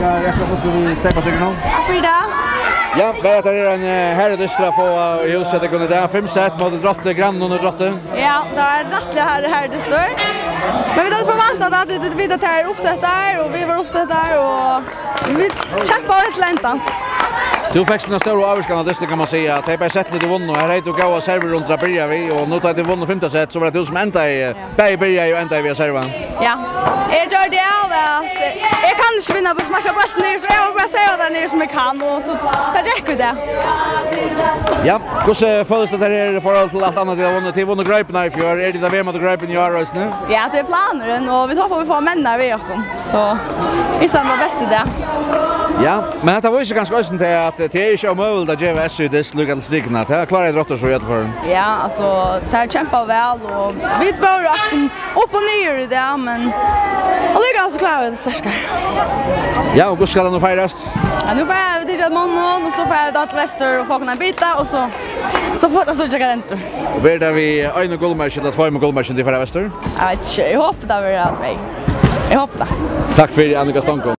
Ja, jag ska få du steppa sig någon. Frida. Ja, bara att det är en herre dystra på i huset det kunde där fem set mot drotte grannen och drotte. Ja, det är rätt nattlig här herre dystra. Men vi hade förväntat att det vi det här uppsatt där och vi var uppsatt där och vi kämpade ett läntans. Du fick mina stora avskan det kan man säga att det bara sett när du vann och här heter gå och server runt där börjar vi och nu tar det vann och femte set så var det du som ända i bäj börjar ju ända i vi servan. Ja. Är det det ikke vinne på smasha bøtten nere, så jeg må bare se der nere som jeg kan, og så tar jeg ikke det. Ja, hvordan føles det her i forhold til alt annet til å vunne til vunne grøypene i fjør? Er det det VM at greipen i år Arøysene? Ja, det er planeren, og vi håper vi får mennene vi gjør så det stemmer det i det. Ja, men dette var ikke ganske øyne til at det er ikke omøvelig at Jeva SU det slukker til slikene. Det er klare drotter så gjør for. Ja, altså, det er kjempet vel, og vi bør opp og nyer i det, men og lykke så klarer vi det sterkere. Ja, og hvordan skal det nå feires? Ja, nå feirer vi DJ Mannen, og så får vi Dante Lester og folkene en bita, og så, så får vi sånn renter. Blir det vi øyne gullmerkjen, eller tvøyme gullmerkjen til feirer Vester? Jeg vet ikke, jeg håper det blir det at vi. Jeg håper det. Takk for Annika Stanko.